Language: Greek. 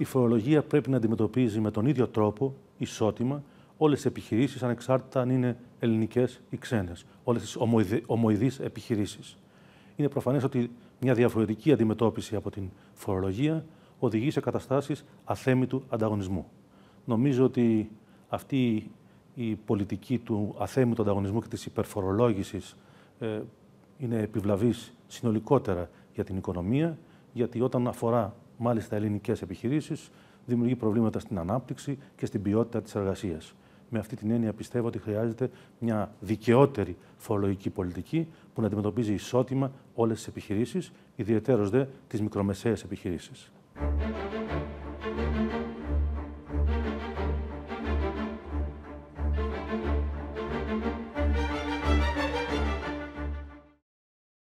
Η φορολογία πρέπει να αντιμετωπίζει με τον ίδιο τρόπο, ισότιμα, όλες τι επιχειρήσεις, ανεξάρτητα αν είναι ελληνικές ή ξένες. Όλες τις ομοειδείς επιχειρήσεις. Είναι προφανές ότι μια διαφορετική αντιμετώπιση από την φορολογία οδηγεί σε καταστάσεις αθέμητου ανταγωνισμού. Νομίζω ότι αυτή η πολιτική του αθέμητου ανταγωνισμού και της υπερφορολόγησης ε, είναι επιβλαβής συνολικότερα για την οικονομία, γιατί όταν αφορά μάλιστα ελληνικές επιχειρήσεις, δημιουργεί προβλήματα στην ανάπτυξη και στην ποιότητα της εργασίας. Με αυτή την έννοια πιστεύω ότι χρειάζεται μια δικαιότερη φορολογική πολιτική που να αντιμετωπίζει ισότιμα όλες τις επιχειρήσεις, ιδιαίτερως δε τις μικρομεσαίες επιχειρήσεις.